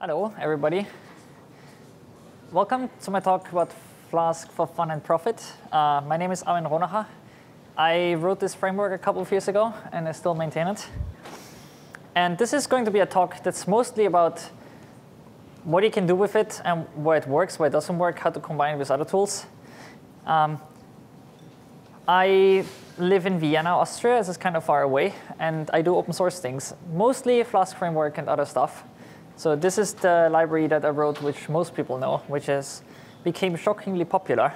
Hello, everybody. Welcome to my talk about Flask for fun and profit. Uh, my name is Armin Ronacher. I wrote this framework a couple of years ago, and I still maintain it. And this is going to be a talk that's mostly about what you can do with it and where it works, where it doesn't work, how to combine it with other tools. Um, I live in Vienna, Austria. This is kind of far away, and I do open source things, mostly Flask framework and other stuff. So this is the library that I wrote, which most people know, which is became shockingly popular.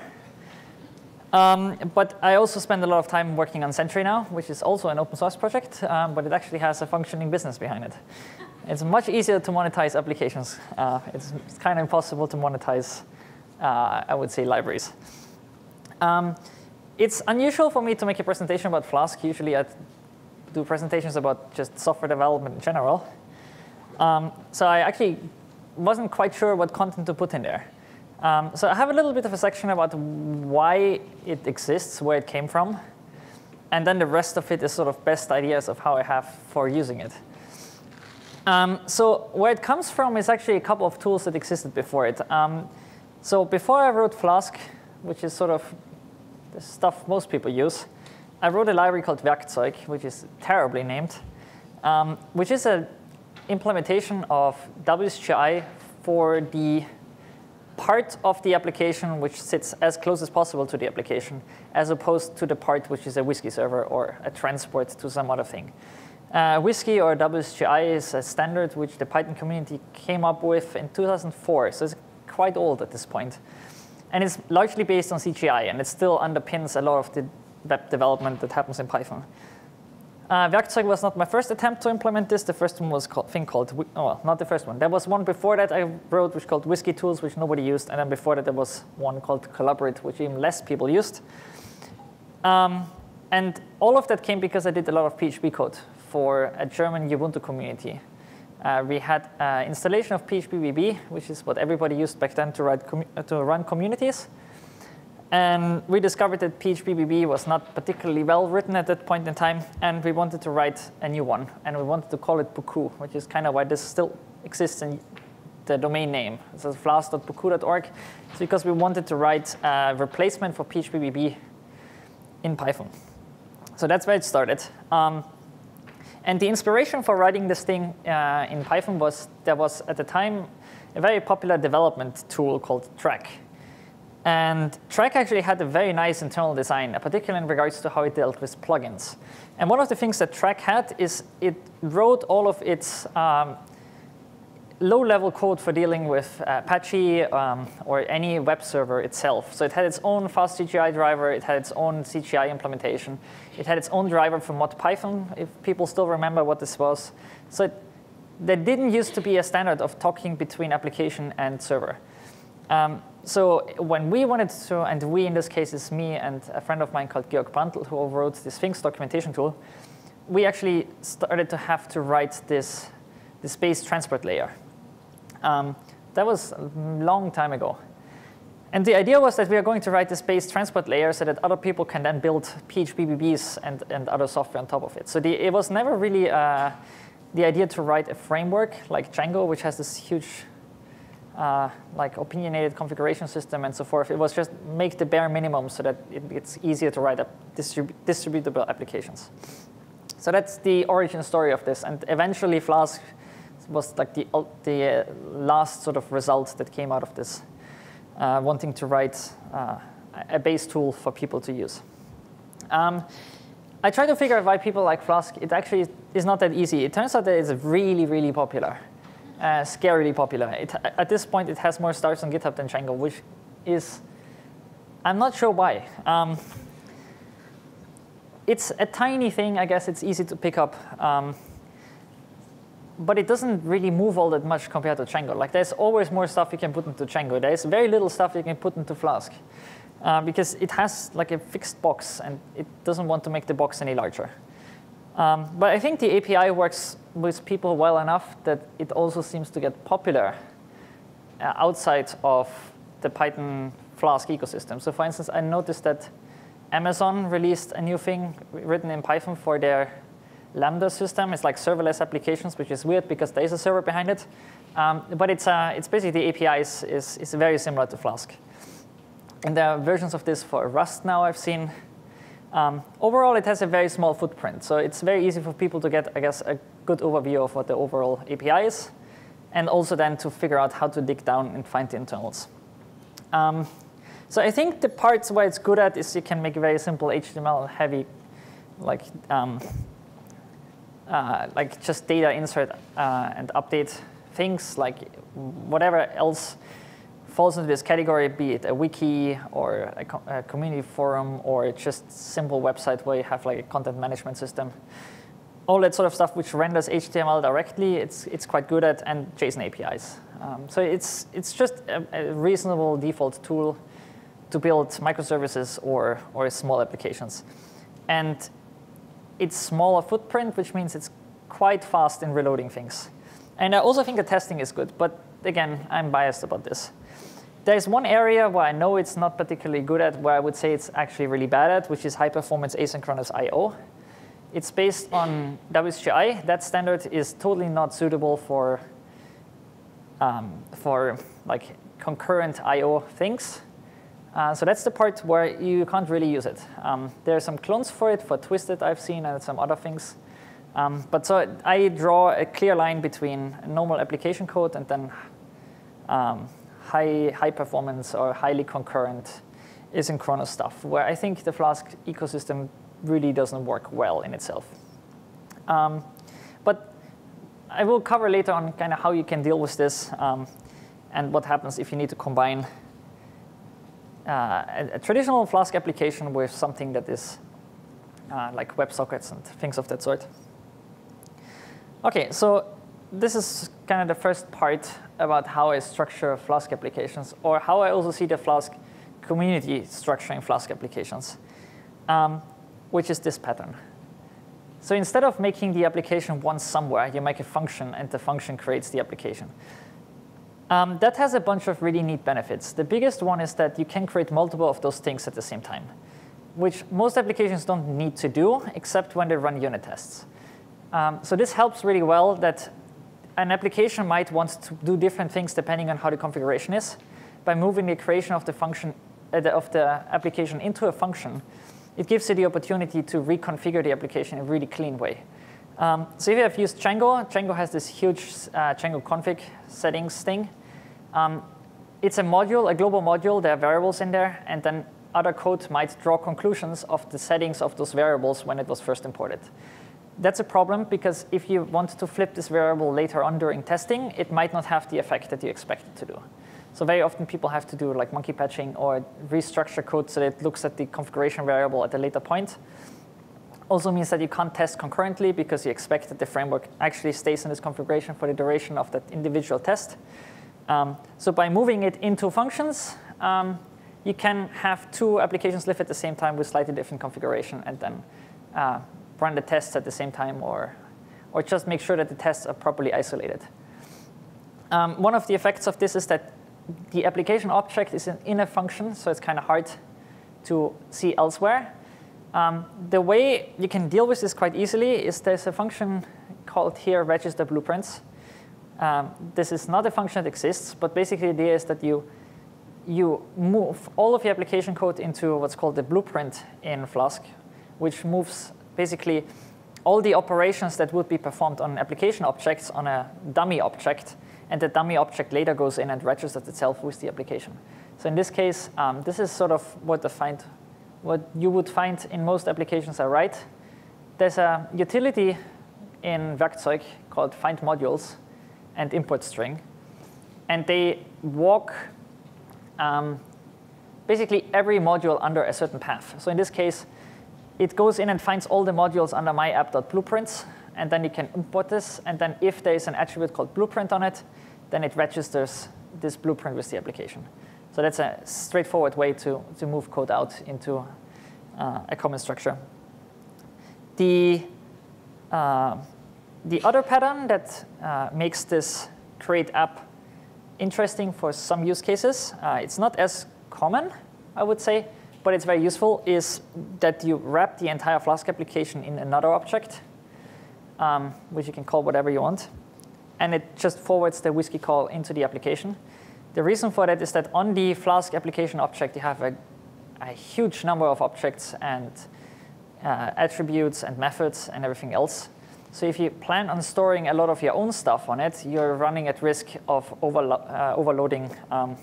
Um, but I also spend a lot of time working on Sentry now, which is also an open source project, um, but it actually has a functioning business behind it. It's much easier to monetize applications. Uh, it's, it's, kind of impossible to monetize, uh, I would say, libraries. Um, it's unusual for me to make a presentation about Flask. Usually I do presentations about just software development in general. Um, so I actually wasn't quite sure what content to put in there. Um, so I have a little bit of a section about why it exists, where it came from, and then the rest of it is sort of best ideas of how I have for using it. Um, so where it comes from is actually a couple of tools that existed before it. Um, so before I wrote Flask, which is sort of the stuff most people use, I wrote a library called Werkzeug, which is terribly named, um, which is an implementation of WSGI for the part of the application which sits as close as possible to the application, as opposed to the part which is a WSGI server or a transport to some other thing. Uh, WSGI or WSGI is a standard which the Python community came up with in 2004, so it's quite old at this point. And it's largely based on CGI, and it still underpins a lot of the web development that happens in Python. Uh, Werkzeug was not my first attempt to implement this. The first one was a thing called, oh, well, not the first one. There was one before that I wrote, which called Whiskey Tools, which nobody used. And then before that, there was one called Colubrid, which even less people used. Um, and all of that came because I did a lot of PHP code for a German Ubuntu community. Uh, we had uh, installation of PHPBB, which is what everybody used back then to, write to run communities. And we discovered that PHPBB was not particularly well written at that point in time, and we wanted to write a new one. And we wanted to call it Pocoo, which is kind of why this still exists in the domain name. Is flask.pocoo.org. It's because we wanted to write a replacement for PHPBB in Python. So that's where it started. Um, and the inspiration for writing this thing uh, in Python was there was, at the time, a very popular development tool called Trac. And Trac actually had a very nice internal design, particularly in regards to how it dealt with plugins. And one of the things that Trac had is it wrote all of its um, low-level code for dealing with uh, Apache um, or any web server itself. So it had its own fast CGI driver. It had its own CGI implementation. It had its own driver for mod_python, if people still remember what this was. So it, there didn't used to be a standard of talking between application and server. Um, so when we wanted to, and we in this case is me and a friend of mine called Georg Brandl, who wrote this Sphinx documentation tool, we actually started to have to write this, this base transport layer. Um, that was a long time ago. And the idea was that we are going to write this base transport layer so that other people can then build PHPBBs and, and other software on top of it. So the, it was never really uh, the idea to write a framework like Django, which has this huge uh, like opinionated configuration system and so forth. It was just make the bare minimum so that it, it's easier to write up distrib distributable applications. So that's the origin story of this. And eventually Flask was like the, the uh, last sort of result that came out of this, uh, wanting to write uh, a base tool for people to use. Um, I tried to figure out why people like Flask. It actually is not that easy. It turns out that it's really, really popular uh, scarily popular. It, at this point, it has more stars on GitHub than Django, which is, I'm not sure why. Um, it's a tiny thing. I guess it's easy to pick up. Um, but it doesn't really move all that much compared to Django. Like there's always more stuff you can put into Django. There's very little stuff you can put into Flask. Uh, because it has like a fixed box and it doesn't want to make the box any larger. Um, but I think the API works with people well enough that it also seems to get popular uh, outside of the Python Flask ecosystem. So for instance, I noticed that Amazon released a new thing written in Python for their Lambda system. It's like serverless applications, which is weird because there is a server behind it. Um, but it's, uh, it's basically the API is, is, is very similar to Flask. And there are versions of this for Rust now I've seen. Um, overall, it has a very small footprint. So it's very easy for people to get, I guess, a good overview of what the overall API is, and also then to figure out how to dig down and find the internals. Um, so I think the parts where it's good at is you can make very simple HTML heavy, like um, uh, like just data insert uh, and update things, like whatever else falls into this category, be it a wiki or a, co a, community forum or just simple website where you have like a content management system. All that sort of stuff which renders HTML directly, it's, it's quite good at, and JSON APIs. Um, so it's, it's just a, a, reasonable default tool to build microservices or, or small applications. And it's smaller footprint, which means it's quite fast in reloading things. And I also think the testing is good, but again, I'm biased about this. There's one area where I know it's not particularly good at, where I would say it's actually really bad at, which is high performance asynchronous I.O. It's based on WSGI. That standard is totally not suitable for, um, for like concurrent I.O. things. Uh, so that's the part where you can't really use it. Um, there are some clones for it, for Twisted I've seen, and some other things. Um, but so I draw a clear line between normal application code and then um, high, high performance or highly concurrent asynchronous stuff, where I think the Flask ecosystem really doesn't work well in itself. Um, but I will cover later on kind of how you can deal with this um, and what happens if you need to combine uh, a, a, traditional Flask application with something that is uh, like WebSockets and things of that sort. OK, so this is kind of the first part about how I structure Flask applications, or how I also see the Flask community structuring Flask applications, um, which is this pattern. So instead of making the application once somewhere, you make a function, and the function creates the application. Um, that has a bunch of really neat benefits. The biggest one is that you can create multiple of those things at the same time, which most applications don't need to do, except when they run unit tests. Um, so this helps really well that an application might want to do different things depending on how the configuration is. By moving the creation of the function uh, the, of the application into a function, it gives you the opportunity to reconfigure the application in a really clean way. Um, so if you have used Django, Django has this huge uh, Django config settings thing. Um, it's a module, a global module. There are variables in there, and then other code might draw conclusions of the settings of those variables when it was first imported that's a problem because if you want to flip this variable later on during testing, it might not have the effect that you expect it to do. So very often people have to do like monkey patching or restructure code so that it looks at the configuration variable at a later point. Also means that you can't test concurrently because you expect that the framework actually stays in this configuration for the duration of that individual test. Um, so by moving it into functions, um, you can have two applications live at the same time with slightly different configuration and then uh, run the tests at the same time or, or just make sure that the tests are properly isolated. Um, one of the effects of this is that the application object is in a function, so it's kind of hard to see elsewhere. Um, the way you can deal with this quite easily is there's a function called here register blueprints. Um, this is not a function that exists, but basically the idea is that you, you move all of the application code into what's called the blueprint in Flask, which moves basically all the operations that would be performed on application objects on a dummy object, and the dummy object later goes in and registers itself with the application. So in this case, um, this is sort of what, find, what you would find in most applications are right. There's a utility in Werkzeug called find modules and import string, and they walk um, basically every module under a certain path. So in this case, it goes in and finds all the modules under my app.blueprints, and then you can import this. And then if there is an attribute called blueprint on it, then it registers this blueprint with the application. So that's a straightforward way to, to move code out into uh, a common structure. The, uh, the other pattern that uh, makes this create app interesting for some use cases, uh, it's not as common, I would say, but it's very useful, is that you wrap the entire Flask application in another object, um, which you can call whatever you want. and it just forwards the WSGI call into the application. The reason for that is that on the Flask application object, you have a, a huge number of objects and uh, attributes and methods and everything else. So if you plan on storing a lot of your own stuff on it, you're running at risk of overlo uh, overloading um,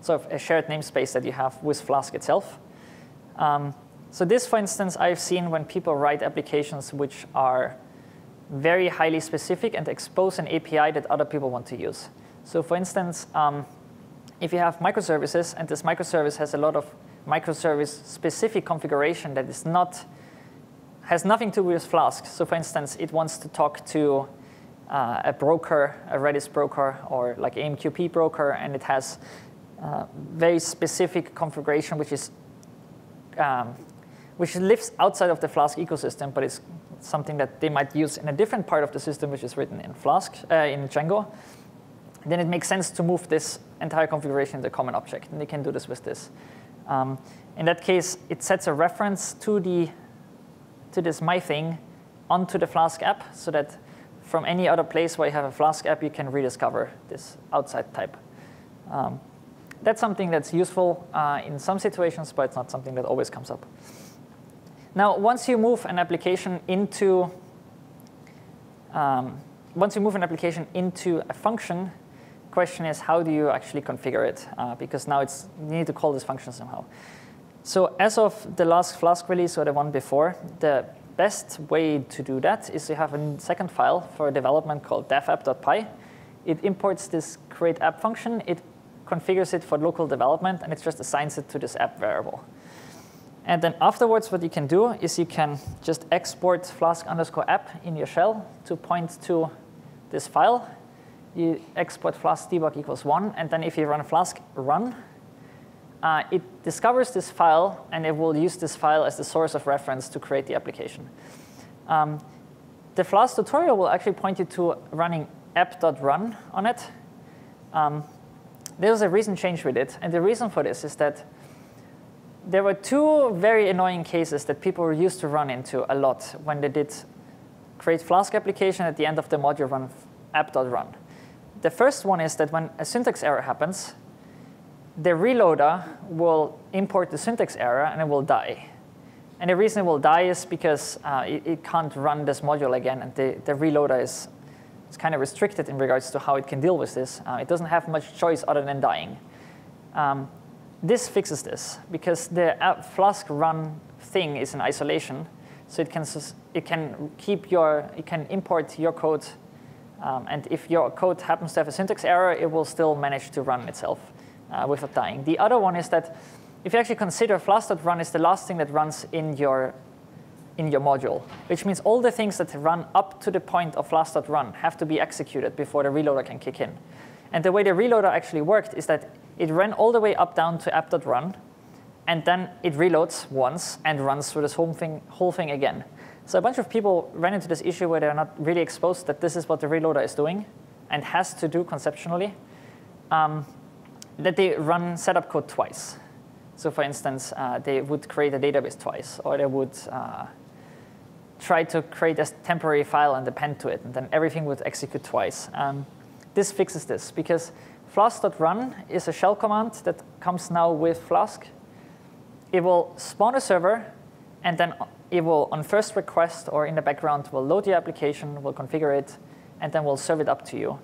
sort of a shared namespace that you have with Flask itself. Um, so this, for instance, I've seen when people write applications which are very highly specific and expose an API that other people want to use. So for instance, um, if you have microservices and this microservice has a lot of microservice specific configuration that is not has nothing to do with Flask. So for instance, it wants to talk to uh, a broker, a Redis broker, or like AMQP broker, and it has uh, very specific configuration which is um, which lives outside of the Flask ecosystem, but it's something that they might use in a different part of the system, which is written in Flask, uh, in Django, then it makes sense to move this entire configuration into a common object, and they can do this with this. Um, in that case, it sets a reference to the to this my thing onto the Flask app, so that from any other place where you have a Flask app, you can rediscover this outside type. Um, that's something that's useful uh, in some situations, but it's not something that always comes up. Now, once you move an application into um, once you move an application into a function, question is how do you actually configure it? Uh, because now it's you need to call this function somehow. So as of the last Flask release or the one before, the best way to do that is to have a second file for development called devapp.py. It imports this create app function. It configures it for local development, and it just assigns it to this app variable. And then afterwards, what you can do is you can just export flask underscore app in your shell to point to this file. You export flask debug equals one, and then if you run flask run, uh, it discovers this file, and it will use this file as the source of reference to create the application. Um, the Flask tutorial will actually point you to running app.run on it. Um, there's a recent change we did, and the reason for this is that there were two very annoying cases that people were used to run into a lot when they did create Flask application at the end of the module run app.run. The first one is that when a syntax error happens, the reloader will import the syntax error and it will die. And the reason it will die is because uh, it, it, can't run this module again, and the, the reloader is, is kind of restricted in regards to how it can deal with this. Uh, it doesn't have much choice other than dying. Um, this fixes this because the Flask run thing is in isolation, so it can it can keep your it can import your code, um, and if your code happens to have a syntax error, it will still manage to run itself uh, without dying. The other one is that if you actually consider Flask.run is the last thing that runs in your in your module, which means all the things that run up to the point of Flask.run have to be executed before the reloader can kick in. And the way the reloader actually worked is that it ran all the way up down to app.run, and then it reloads once and runs through this whole thing, whole thing again. So a bunch of people ran into this issue where they're not really exposed that this is what the reloader is doing and has to do conceptually, um, that they run setup code twice. So for instance, uh, they would create a database twice, or they would uh, try to create a temporary file and append to it, and then everything would execute twice. Um, this fixes this, because Flask.run is a shell command that comes now with Flask. It will spawn a server, and then it will, on first request or in the background, will load the application, will configure it, and then will serve it up to you.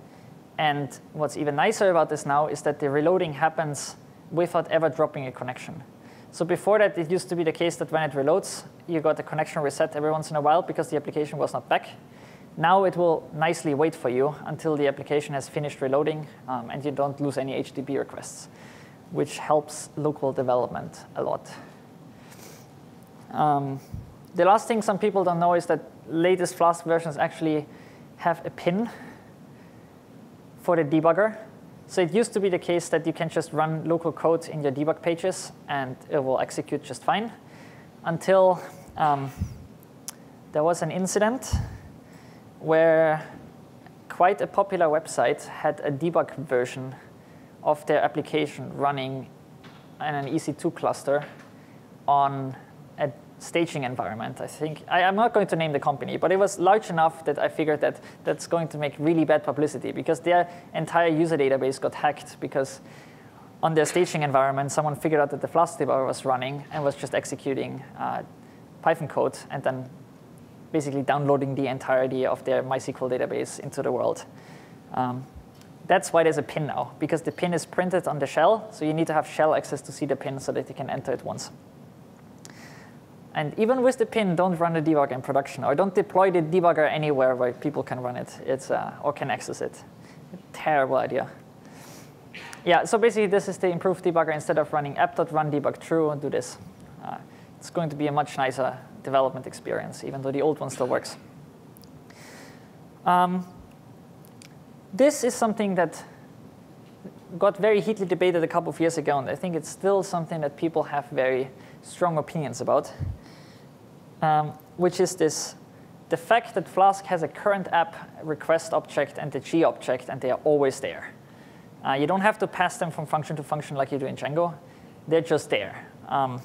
And what's even nicer about this now is that the reloading happens without ever dropping a connection. So before that, it used to be the case that when it reloads, you got a connection reset every once in a while because the application was not back. Now it will nicely wait for you until the application has finished reloading um, and you don't lose any HTTP requests, which helps local development a lot. Um, the last thing some people don't know is that latest Flask versions actually have a pin for the debugger. So it used to be the case that you can just run local code in your debug pages and it will execute just fine until um, there was an incident where quite a popular website had a debug version of their application running in an EC2 cluster on a staging environment. I think I, am not going to name the company, but it was large enough that I figured that that's going to make really bad publicity because their entire user database got hacked because on their staging environment, someone figured out that the Flask debugger was running and was just executing uh, Python code and then basically downloading the entirety of their MySQL database into the world. Um, that's why there's a pin now, because the pin is printed on the shell, so you need to have shell access to see the pin so that you can enter it once. And even with the pin, don't run the debugger in production, or don't deploy the debugger anywhere where people can run it it's, uh, or can access it. Terrible idea. Yeah, so basically this is the improved debugger. Instead of running app.run debug true, and do this. Uh, it's going to be a much nicer development experience, even though the old one still works. Um, this is something that got very heatedly debated a couple of years ago, and I think it's still something that people have very strong opinions about, um, which is this the fact that Flask has a current app request object and the G object, and they are always there. Uh, you don't have to pass them from function to function like you do in Django. They're just there. Um,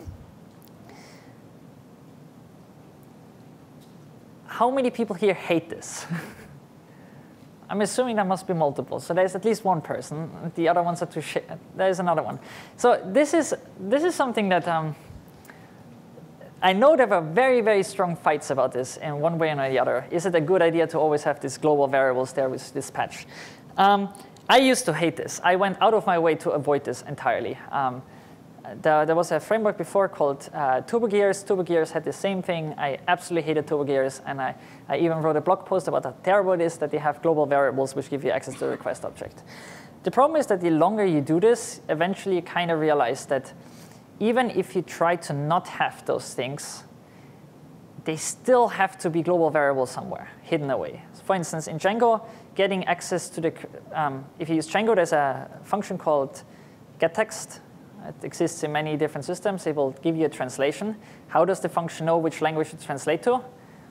how many people here hate this? I'm assuming there must be multiple. So there's at least one person. The other ones are too. There's another one. So this is, this is something that um, I know there were very, very strong fights about this in one way or the other. Is it a good idea to always have these global variables there with this patch? Um, I used to hate this. I went out of my way to avoid this entirely. Um, there, there, was a framework before called uh, TurboGears. TurboGears had the same thing. I absolutely hated TurboGears, and I, I even wrote a blog post about how terrible it is that they have global variables which give you access to the request object. The problem is that the longer you do this, eventually you kind of realize that even if you try to not have those things, they still have to be global variables somewhere, hidden away. So for instance, in Django, getting access to the, um, if you use Django, there's a function called getText. It exists in many different systems. It will give you a translation. How does the function know which language to translate to?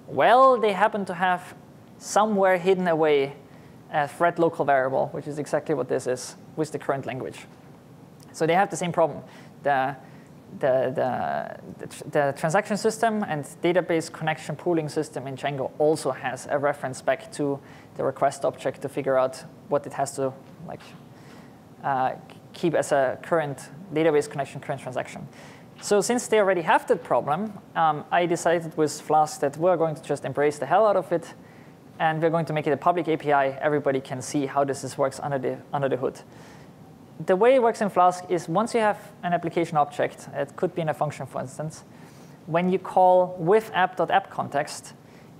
Well, they happen to have somewhere hidden away a thread local variable, which is exactly what this is with the current language. So they have the same problem. The, the, the, the, transaction system and database connection pooling system in Django also has a reference back to the request object to figure out what it has to like uh, keep as a current database connection current transaction. So since they already have that problem, um, I decided with Flask that we're going to just embrace the hell out of it, and we're going to make it a public API. Everybody can see how this is, works under the, under the hood. The way it works in Flask is once you have an application object, it could be in a function, for instance, when you call with app.app context,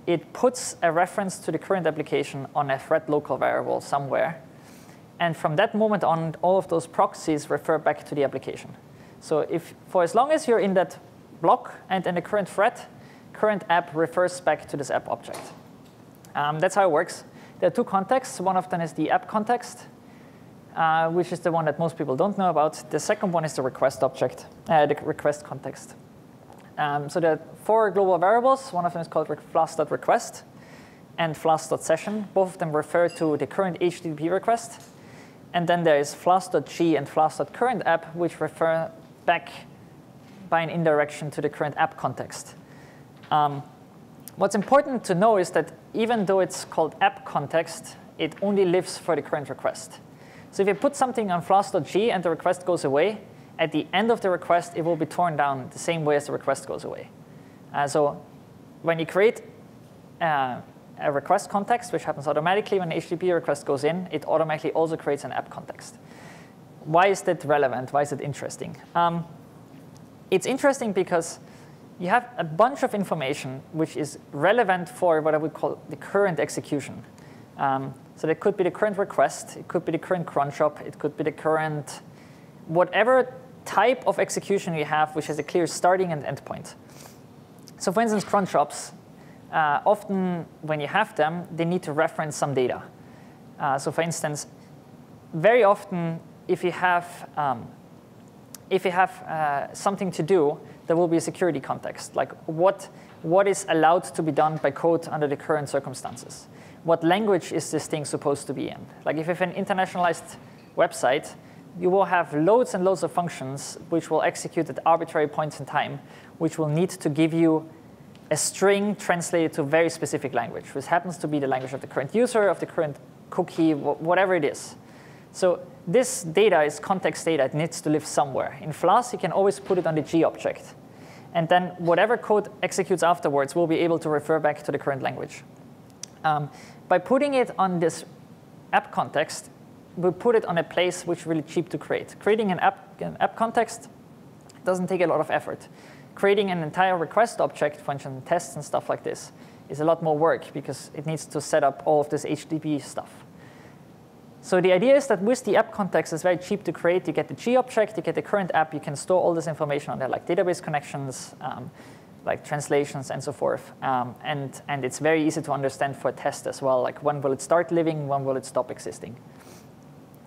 it puts a reference to the current application on a thread local variable somewhere. And from that moment on, all of those proxies refer back to the application. So if for as long as you're in that block and in the current thread, current app refers back to this app object. Um, that's how it works. There are two contexts. One of them is the app context, uh, which is the one that most people don't know about. The second one is the request object, uh, the request context. Um, so there are four global variables. One of them is called flask.request and flask.session. Both of them refer to the current HTTP request. And then there is flask.g and flask.currentApp, which refer back by an indirection to the current app context. Um, what's important to know is that even though it's called app context, it only lives for the current request. So if you put something on flask.g and the request goes away, at the end of the request, it will be torn down the same way as the request goes away. Uh, so when you create uh, a request context, which happens automatically when an HTTP request goes in, it automatically also creates an app context. Why is that relevant? Why is it interesting? Um, it's interesting because you have a bunch of information which is relevant for what I would call the current execution. Um, so it could be the current request, it could be the current cron job, it could be the current whatever type of execution you have which has a clear starting and end point. So for instance, cron jobs, uh, often when you have them, they need to reference some data. Uh, so for instance, very often if you have, um, if you have uh, something to do, there will be a security context, like what, what is allowed to be done by code under the current circumstances. What language is this thing supposed to be in? Like if you have an internationalized website, you will have loads and loads of functions which will execute at arbitrary points in time, which will need to give you a string translated to a very specific language, which happens to be the language of the current user, of the current cookie, whatever it is. So this data is context data. It needs to live somewhere. In Flask, you can always put it on the G object. And then whatever code executes afterwards will be able to refer back to the current language. Um, by putting it on this app context, we put it on a place which is really cheap to create. Creating an app, an app context doesn't take a lot of effort. Creating an entire request object, for tests and stuff like this, is a lot more work because it needs to set up all of this HTTP stuff. So the idea is that with the app context, it's very cheap to create. You get the G object, you get the current app, you can store all this information on there, like database connections, um, like translations, and so forth. Um, and, and it's very easy to understand for test as well, like when will it start living, when will it stop existing.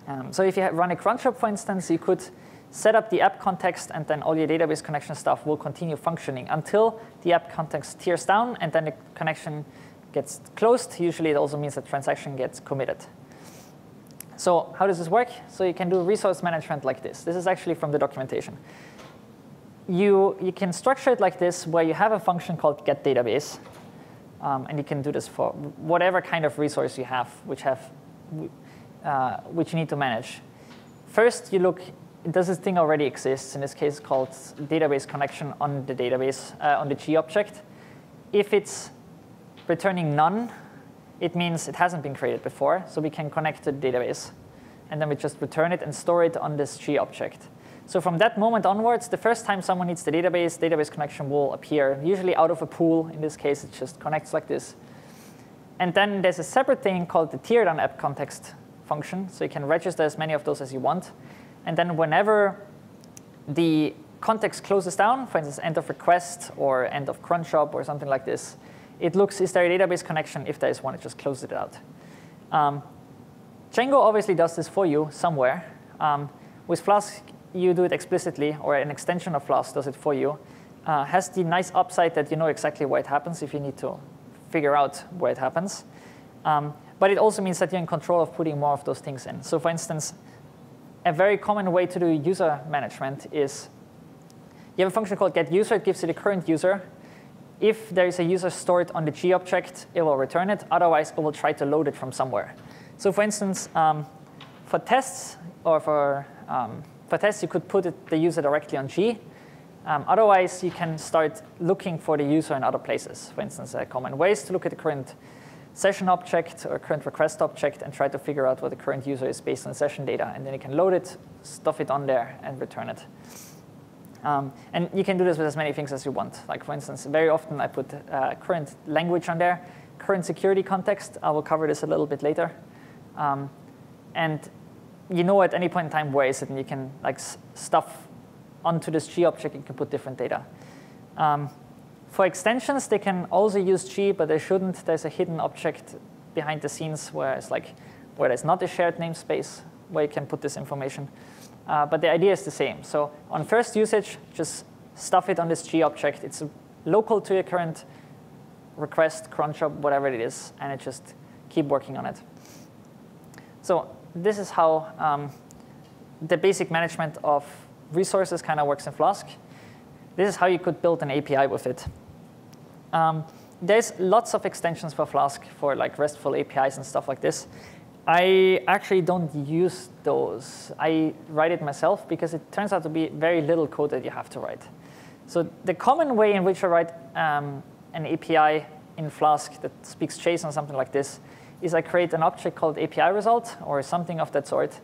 Um, so if you run a cron job, for instance, you could set up the app context, and then all your database connection stuff will continue functioning until the app context tears down, and then the connection gets closed. Usually it also means the transaction gets committed. So how does this work? So you can do resource management like this. This is actually from the documentation. You, you can structure it like this, where you have a function called getDatabase. Um, and you can do this for whatever kind of resource you have, which, have, uh, which you need to manage. First, you look, does this thing already exist? In this case, called database connection on the database, uh, on the G object. If it's returning none, it means it hasn't been created before, so we can connect to the database. And then we just return it and store it on this G object. So from that moment onwards, the first time someone needs the database, database connection will appear, usually out of a pool. In this case, it just connects like this. And then there's a separate thing called the teardown app context function. So you can register as many of those as you want. And then whenever the context closes down, for instance, end of request or end of cron job or something like this, it looks, is there a database connection? If there is one, it just closes it out. Um, Django obviously does this for you somewhere. Um, with Flask, you do it explicitly, or an extension of Flask does it for you. Uh, has the nice upside that you know exactly where it happens if you need to figure out where it happens. Um, but it also means that you're in control of putting more of those things in. So for instance, a very common way to do user management is you have a function called getUser. It gives you the current user. If there is a user stored on the G object, it will return it. Otherwise, it will try to load it from somewhere. So for instance, um, for tests, or for, um, for tests, you could put it, the user directly on G. Um, otherwise, you can start looking for the user in other places. For instance, a common ways to look at the current session object or current request object and try to figure out what the current user is based on session data. And then you can load it, stuff it on there, and return it. Um, and you can do this with as many things as you want. Like for instance, very often I put uh, current language on there, current security context. I will cover this a little bit later. Um, and you know at any point in time where is it, and you can like stuff onto this G object, you can put different data. Um, for extensions, they can also use G, but they shouldn't. There's a hidden object behind the scenes where it's like where there's not a shared namespace where you can put this information. Uh, but the idea is the same. So on first usage, just stuff it on this G object. It's local to your current request, cron job, whatever it is, and it just keep working on it. So this is how um, the basic management of resources kind of works in Flask. This is how you could build an API with it. Um, there's lots of extensions for Flask for like RESTful APIs and stuff like this. I actually don't use those. I write it myself because it turns out to be very little code that you have to write. So the common way in which I write um, an API in Flask that speaks JSON, or something like this, is I create an object called API result or something of that sort,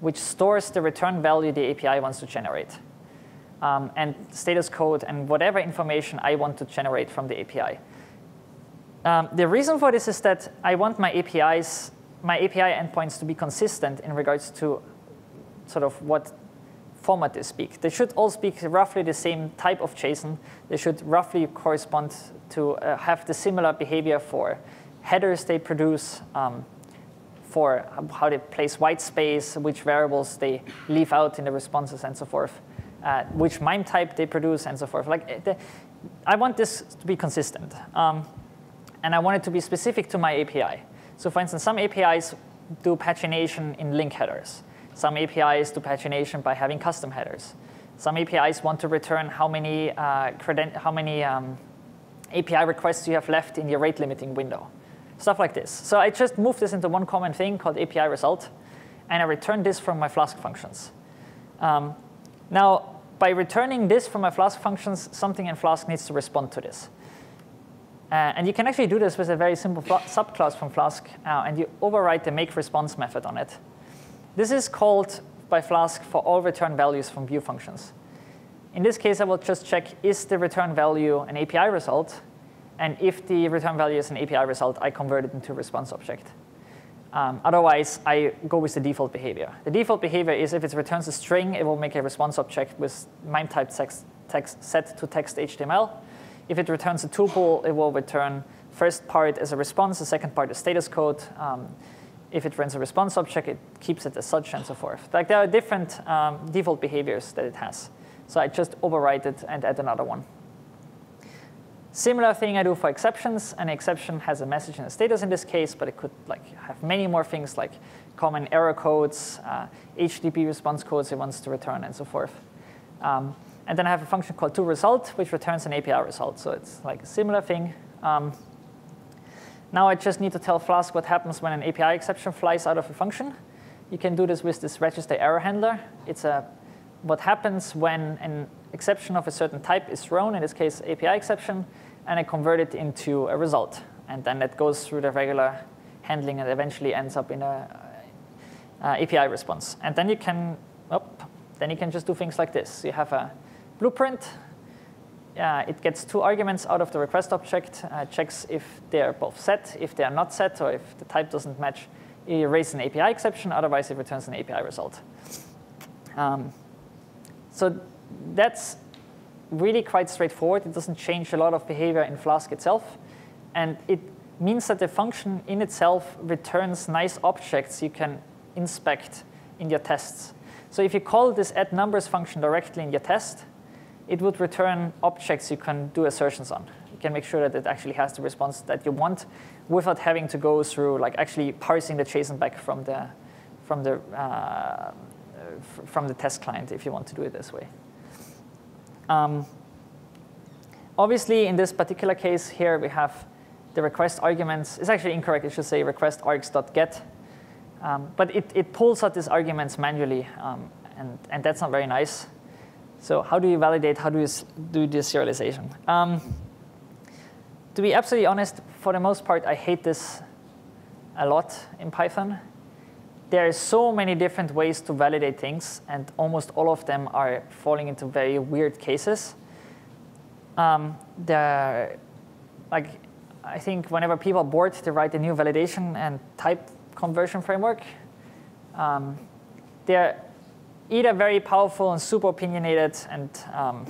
which stores the return value the API wants to generate, um, and status code and whatever information I want to generate from the API. Um, the reason for this is that I want my APIs my API endpoints to be consistent in regards to sort of what format they speak. They should all speak roughly the same type of JSON. They should roughly correspond to uh, have the similar behavior for headers they produce, um, for how they place white space, which variables they leave out in the responses, and so forth, uh, which MIME type they produce, and so forth. Like, uh, the, I want this to be consistent, um, and I want it to be specific to my API. So for instance, some APIs do pagination in link headers. Some APIs do pagination by having custom headers. Some APIs want to return how many, uh, how many um, API requests you have left in your rate limiting window. Stuff like this. So I just moved this into one common thing called API result, and I returned this from my Flask functions. Um, now, by returning this from my Flask functions, something in Flask needs to respond to this. Uh, and you can actually do this with a very simple subclass from Flask, uh, and you override the make response method on it. This is called by Flask for all return values from view functions. In this case, I will just check, is the return value an API result? And if the return value is an API result, I convert it into a response object. Um, otherwise, I go with the default behavior. The default behavior is if it returns a string, it will make a response object with MIME type text, text set to text HTML. If it returns a tuple, it will return first part as a response, the second part is status code. Um, if it runs a response object, it keeps it as such and so forth. Like there are different um, default behaviors that it has. So I just overwrite it and add another one. Similar thing I do for exceptions. An exception has a message and a status in this case, but it could like have many more things like common error codes, uh, HTTP response codes it wants to return, and so forth. Um, and then I have a function called toResult, which returns an API result. So it's like a similar thing. Um, now I just need to tell Flask what happens when an API exception flies out of a function. You can do this with this register error handler. It's a, what happens when an exception of a certain type is thrown, in this case API exception, and I convert it into a result. And then that goes through the regular handling and eventually ends up in a uh, API response. And then you can, oh, then you can just do things like this. You have a blueprint uh, it gets two arguments out of the request object, uh, checks if they're both set. If they are not set, or if the type doesn't match, it raises an API exception. Otherwise, it returns an API result. Um, so that's really quite straightforward. It doesn't change a lot of behavior in Flask itself. And it means that the function in itself returns nice objects you can inspect in your tests. So if you call this add numbers function directly in your test, it would return objects you can do assertions on. You can make sure that it actually has the response that you want without having to go through like actually parsing the JSON back from the, from the, uh, from the test client if you want to do it this way. Um, obviously, in this particular case here, we have the request arguments. It's actually incorrect. It should say request args.get. Um, but it, it pulls out these arguments manually, um, and, and that's not very nice. So how do you validate? How do you do this serialization? Um, to be absolutely honest, for the most part, I hate this a lot in Python. There are so many different ways to validate things, and almost all of them are falling into very weird cases. Um, like, I think whenever people are bored, they write a new validation and type conversion framework. Um, there either very powerful and super opinionated and, um,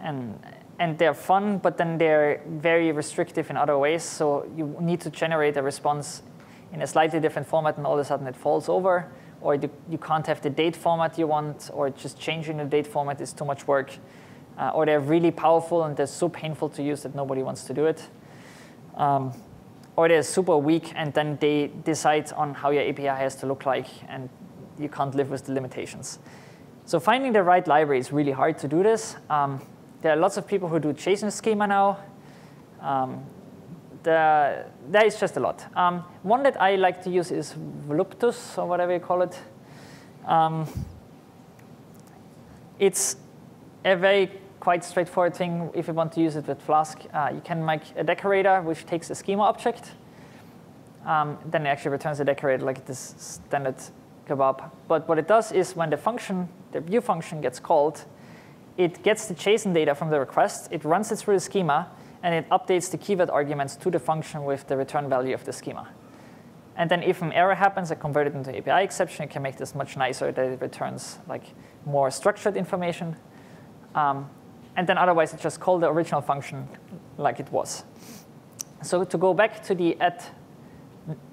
and, and they're fun, but then they're very restrictive in other ways. So you need to generate a response in a slightly different format and all of a sudden it falls over. Or you, can't have the date format you want, or just changing the date format is too much work. Uh, or they're really powerful and they're so painful to use that nobody wants to do it. Um, or they're super weak and then they decide on how your API has to look like and you can't live with the limitations. So finding the right library is really hard to do this. Um, there are lots of people who do JSON schema now. Um, there is just a lot. Um, one that I like to use is Voluptuous, or whatever you call it. Um, it's a very quite straightforward thing if you want to use it with Flask. Uh, you can make a decorator which takes a schema object. Um, then it actually returns a decorator like this standard kebab. But what it does is when the function, the view function gets called, it gets the JSON data from the request, it runs it through the schema, and it updates the keyword arguments to the function with the return value of the schema. And then if an error happens, I convert it into API exception. You can make this much nicer that it returns like more structured information. Um, and then otherwise, it just call the original function like it was. So to go back to the add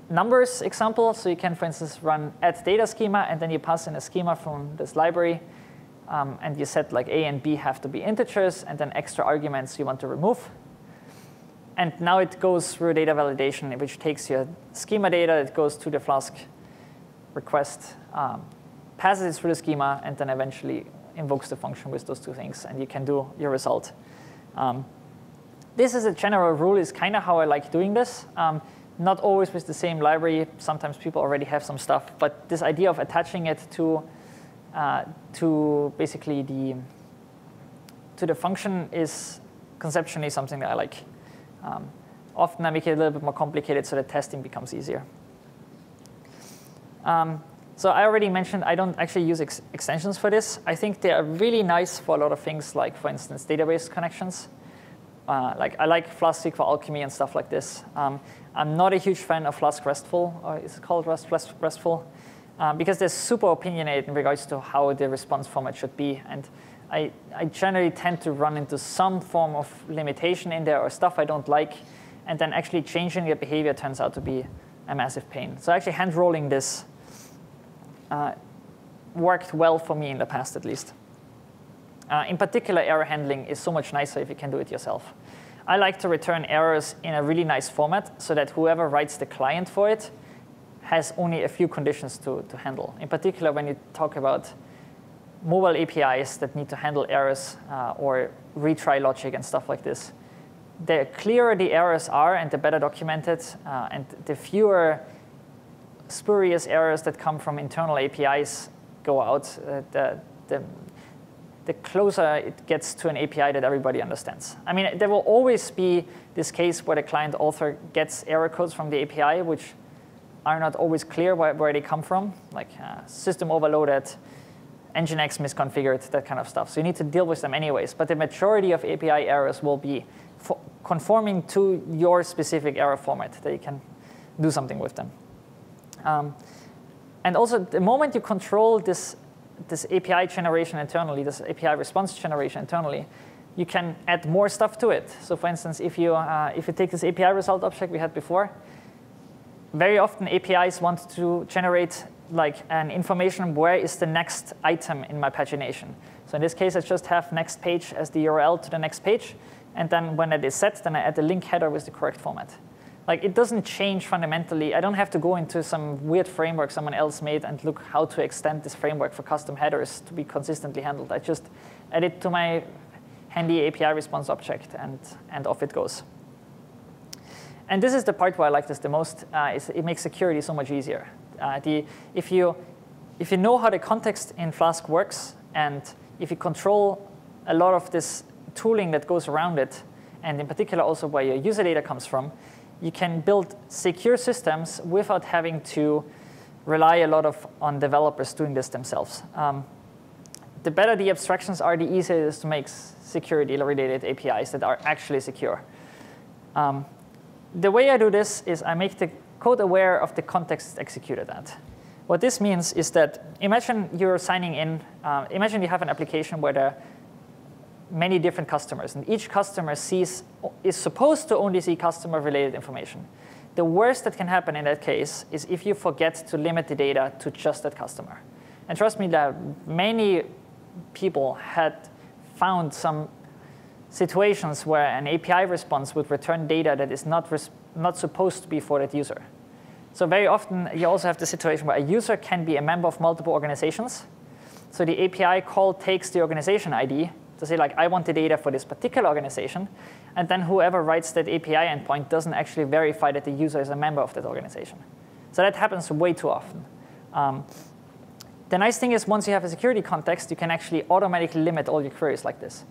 numbers example. So you can, for instance, run add data schema, and then you pass in a schema from this library. Um, and you set like a and b have to be integers, and then extra arguments you want to remove. And now it goes through data validation, which takes your schema data, it goes to the Flask request, um, passes it through the schema, and then eventually invokes the function with those two things, and you can do your result. Um, this is a general rule, is kind of how I like doing this. Um, not always with the same library. Sometimes people already have some stuff, but this idea of attaching it to, uh, to basically the, to the function is conceptually something that I like. Um, often I make it a little bit more complicated so that testing becomes easier. Um, so I already mentioned I don't actually use ex extensions for this. I think they are really nice for a lot of things like, for instance, database connections. Uh, like I like Flask SQLAlchemy and stuff like this. Um, I'm not a huge fan of Flask RESTful, or is it called Rest, Rest, RESTful? Um, because they're super opinionated in regards to how the response format should be. And I, I generally tend to run into some form of limitation in there or stuff I don't like. And then actually changing the behavior turns out to be a massive pain. So actually hand rolling this uh, worked well for me in the past at least. Uh, in particular, error handling is so much nicer if you can do it yourself. I like to return errors in a really nice format so that whoever writes the client for it has only a few conditions to, to handle. In particular, when you talk about mobile APIs that need to handle errors uh, or retry logic and stuff like this, the clearer the errors are and the better documented, uh, and the fewer spurious errors that come from internal APIs go out, uh, the, the, the closer it gets to an API that everybody understands. I mean, there will always be this case where the client author gets error codes from the API, which are not always clear where, where they come from, like uh, system overloaded, Nginx misconfigured, that kind of stuff. So you need to deal with them anyways. But the majority of API errors will be conforming to your specific error format that you can do something with them. Um, and also, the moment you control this, this API generation internally, this API response generation internally, you can add more stuff to it. So for instance, if you, uh, if you take this API result object we had before, very often APIs want to generate like an information where is the next item in my pagination. So in this case, I just have next page as the URL to the next page. And then when it is set, then I add the link header with the correct format. Like it doesn't change fundamentally. I don't have to go into some weird framework someone else made and look how to extend this framework for custom headers to be consistently handled. I just add it to my handy API response object and, and off it goes. And this is the part where I like this the most. Uh, it makes security so much easier. Uh, the, if, you, if you know how the context in Flask works, and if you control a lot of this tooling that goes around it, and in particular also where your user data comes from, you can build secure systems without having to rely a lot of on developers doing this themselves. Um, the better the abstractions are, the easier it is to make security-related APIs that are actually secure. Um, the way I do this is I make the code aware of the context executed at. What this means is that imagine you're signing in, uh, imagine you have an application where there are many different customers, and each customer sees is supposed to only see customer-related information. The worst that can happen in that case is if you forget to limit the data to just that customer. And trust me that many people had found some situations where an API response would return data that is not, not supposed to be for that user. So very often, you also have the situation where a user can be a member of multiple organizations. So the API call takes the organization ID to say like, I want the data for this particular organization. And then whoever writes that API endpoint doesn't actually verify that the user is a member of that organization. So that happens way too often. Um, the nice thing is once you have a security context, you can actually automatically limit all your queries like this.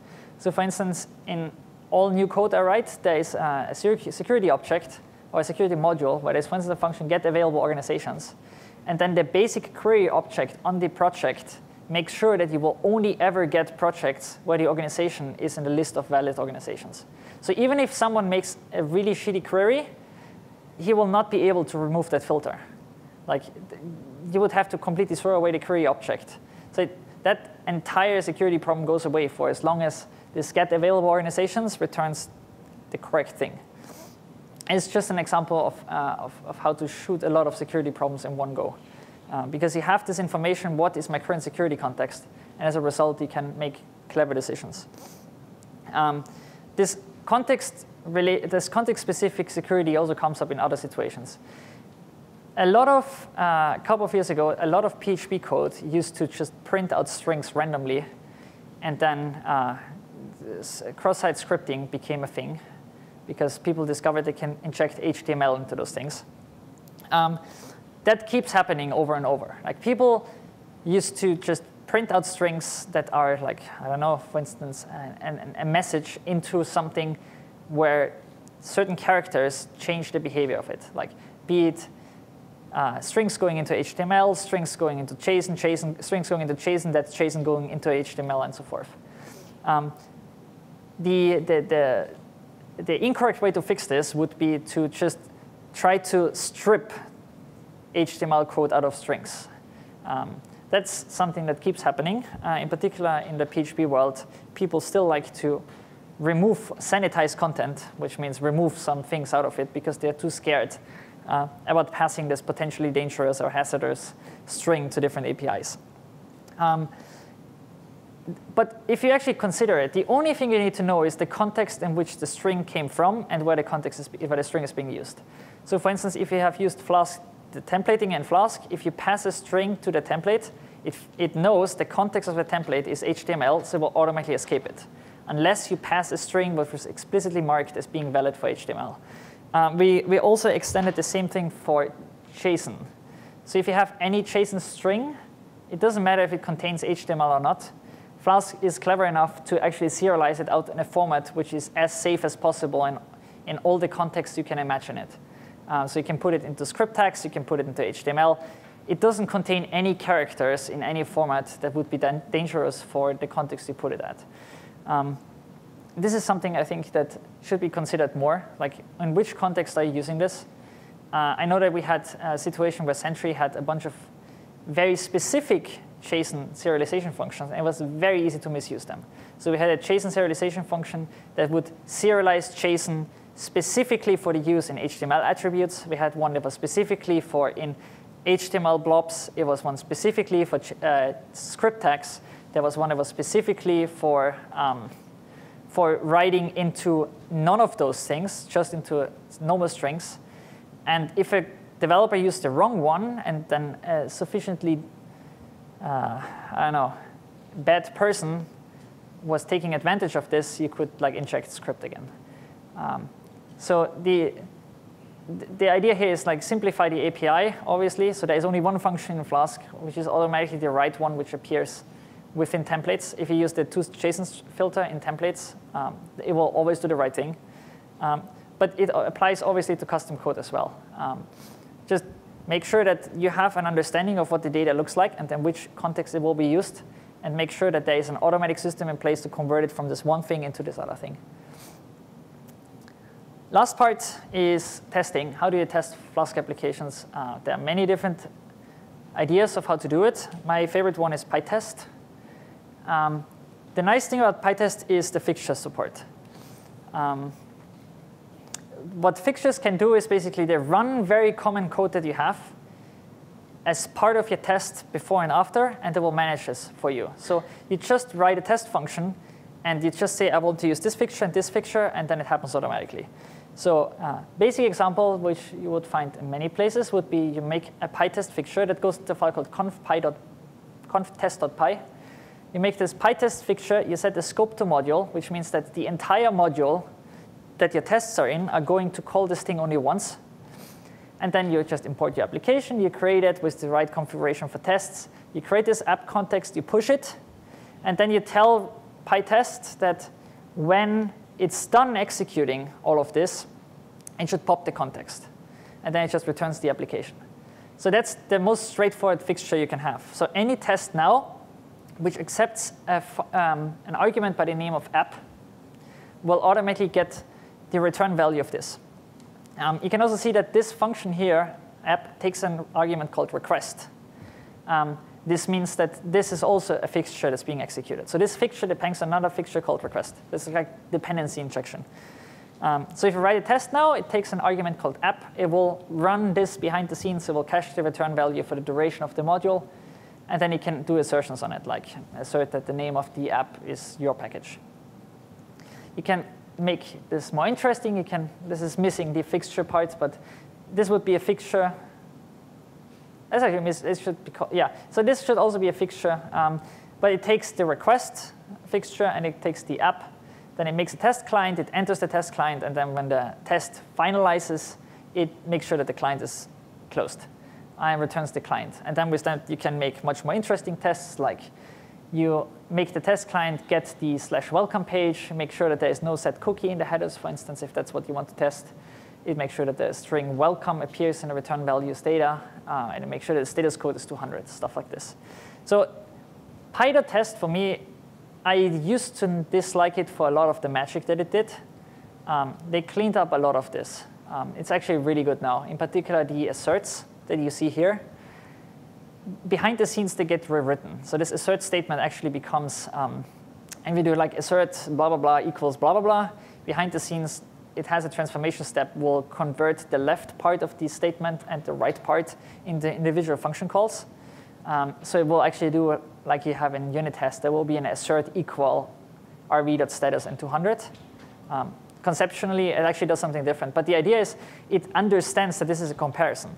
So for instance, in all new code I write, there is a security object or a security module where there's, for instance, a function get available organizations. And then the basic query object on the project makes sure that you will only ever get projects where the organization is in the list of valid organizations. So even if someone makes a really shitty query, he will not be able to remove that filter. Like you would have to completely throw away the query object. So that entire security problem goes away for as long as this get available organizations returns the correct thing. It's just an example of, uh, of, of how to shoot a lot of security problems in one go. Um, because you have this information, what is my current security context? And as a result, you can make clever decisions. Um, this context this context-specific security also comes up in other situations. a lot of, uh, a couple of years ago, a lot of PHP code used to just print out strings randomly, and then uh, cross-site scripting became a thing because people discovered they can inject HTML into those things. Um, that keeps happening over and over. Like people used to just print out strings that are like, I don't know, for instance, a, a message into something where certain characters change the behavior of it. Like be it uh, strings going into HTML, strings going into JSON, JSON, strings going into JSON, that's JSON going into HTML, and so forth. Um, the, the, the, the incorrect way to fix this would be to just try to strip HTML code out of strings. Um, that's something that keeps happening. Uh, in particular, in the PHP world, people still like to remove sanitized content, which means remove some things out of it because they're too scared uh, about passing this potentially dangerous or hazardous string to different APIs. Um, but if you actually consider it, the only thing you need to know is the context in which the string came from and where the context is, where the string is being used. So for instance, if you have used Flask, the templating in Flask, if you pass a string to the template, it, it knows the context of the template is HTML, so it will automatically escape it, unless you pass a string which was explicitly marked as being valid for HTML. Um, we, we also extended the same thing for JSON. So if you have any JSON string, it doesn't matter if it contains HTML or not. Flask is clever enough to actually serialize it out in a format which is as safe as possible in, in all the contexts you can imagine it. Uh, so you can put it into script tags, you can put it into HTML. It doesn't contain any characters in any format that would be dangerous for the context you put it at. Um, this is something I think that should be considered more. Like, in which context are you using this? Uh, I know that we had a situation where Sentry had a bunch of very specific JSON serialization functions, and it was very easy to misuse them. So we had a JSON serialization function that would serialize JSON specifically for the use in HTML attributes. We had one that was specifically for in HTML blobs. It was one specifically for uh, script tags. There was one that was specifically for um, for writing into none of those things, just into normal strings. And if a developer used the wrong one and then a sufficiently, uh, I don't know, bad person was taking advantage of this, you could like inject script again. Um, so the the idea here is like simplify the API, obviously. So there is only one function in Flask, which is automatically the right one, which appears within templates. If you use the toJSON filter in templates, um, it will always do the right thing. Um, but it applies obviously to custom code as well. Um, just make sure that you have an understanding of what the data looks like and then which context it will be used, and make sure that there is an automatic system in place to convert it from this one thing into this other thing. Last part is testing. How do you test Flask applications? Uh, there are many different ideas of how to do it. My favorite one is PyTest. Um, the nice thing about PyTest is the fixture support. Um, what fixtures can do is basically they run very common code that you have as part of your test before and after, and they will manage this for you. So you just write a test function, and you just say, I want to use this fixture and this fixture, and then it happens automatically. So uh, basic example, which you would find in many places, would be you make a PyTest fixture that goes to a file called conftest.py, you make this PyTest fixture, you set the scope to module, which means that the entire module that your tests are in are going to call this thing only once. And then you just import your application, you create it with the right configuration for tests, you create this app context, you push it, and then you tell PyTest that when it's done executing all of this, it should pop the context. And then it just returns the application. So that's the most straightforward fixture you can have. So any test now which accepts um, an argument by the name of app will automatically get the return value of this. Um, you can also see that this function here, app, takes an argument called request. Um, this means that this is also a fixture that's being executed. So this fixture depends on another fixture called request. This is like dependency injection. Um, so if you write a test now, it takes an argument called app. It will run this behind the scenes. It will cache the return value for the duration of the module. And then you can do assertions on it, like assert that the name of the app is your package. You can make this more interesting. You can, this is missing the fixture parts, but this would be a fixture That's actually it should be called, yeah. So this should also be a fixture, um, but it takes the request fixture and it takes the app. Then it makes a test client, it enters the test client, and then when the test finalizes, it makes sure that the client is closed and returns the client. And then with that, you can make much more interesting tests like you make the test client get the slash welcome page, make sure that there is no set cookie in the headers, for instance, if that's what you want to test. It makes sure that the string welcome appears in the return values data, uh, and it makes sure that the status code is 200, stuff like this. So PyTest for me, I used to dislike it for a lot of the magic that it did. Um, they cleaned up a lot of this. Um, it's actually really good now. In particular, the asserts that you see here behind the scenes, they get rewritten. So this assert statement actually becomes, um, and we do like assert blah, blah, blah equals blah, blah, blah. Behind the scenes, it has a transformation step will convert the left part of the statement and the right part into individual function calls. Um, so it will actually do like you have in unit test. There will be an assert equal rv.status and 200. Um, conceptually, it actually does something different. But the idea is it understands that this is a comparison.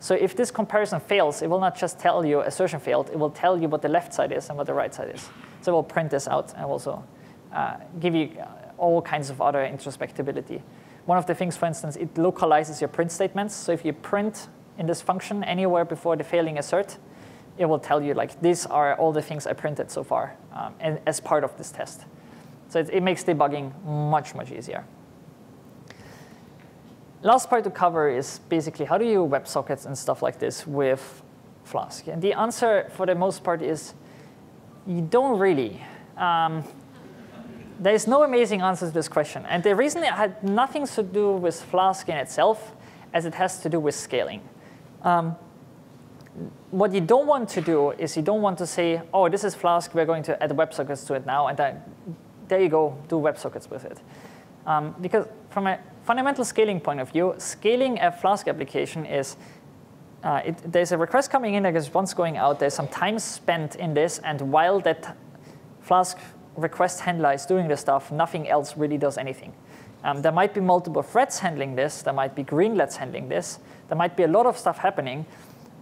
So if this comparison fails, it will not just tell you assertion failed, it will tell you what the left side is and what the right side is. So it will print this out and also uh, give you all kinds of other introspectability. One of the things, for instance, it localizes your print statements. So if you print in this function anywhere before the failing assert, it will tell you like these are all the things I printed so far um, and as part of this test. So it, it makes debugging much, much easier last part to cover is basically how do you WebSockets and stuff like this with Flask? And the answer for the most part is you don't really. Um, there is no amazing answer to this question. And the reason it had nothing to do with Flask in itself as it has to do with scaling. Um, what you don't want to do is you don't want to say, oh, this is Flask, we're going to add WebSockets to it now, and then there you go, do WebSockets with it. Um, because from a fundamental scaling point of view, scaling a Flask application is uh, it, there's a request coming in, there's a response going out, there's some time spent in this, and while that Flask request handler is doing the stuff, nothing else really does anything. Um, there might be multiple threads handling this, there might be greenlets handling this, there might be a lot of stuff happening,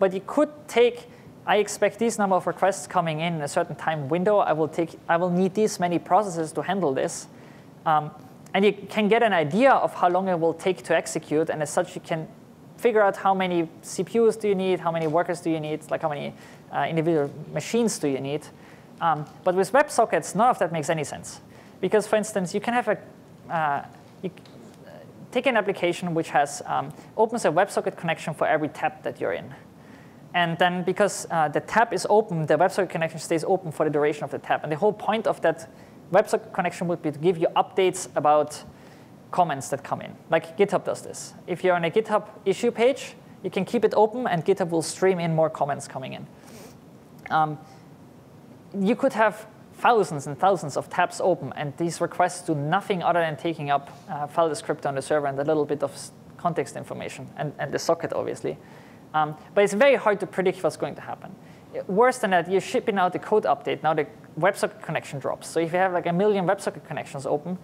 but you could take, I expect these number of requests coming in, in a certain time window, I will, take, I will need these many processes to handle this. Um, and you can get an idea of how long it will take to execute. And as such, you can figure out how many CPUs do you need, how many workers do you need, like how many uh, individual machines do you need. Um, but with WebSockets, none of that makes any sense. Because, for instance, you can have a, uh, you, uh, take an application which has um, opens a WebSocket connection for every tab that you're in. And then because uh, the tab is open, the WebSocket connection stays open for the duration of the tab. And the whole point of that WebSocket connection would be to give you updates about comments that come in. Like GitHub does this. If you're on a GitHub issue page, you can keep it open and GitHub will stream in more comments coming in. Um, you could have thousands and thousands of tabs open, and these requests do nothing other than taking up uh, file descriptor on the server and a little bit of context information, and, and the socket, obviously. Um, but it's very hard to predict what's going to happen. Worse than that, you're shipping out the code update. Now the WebSocket connection drops. So if you have like a million WebSocket connections open,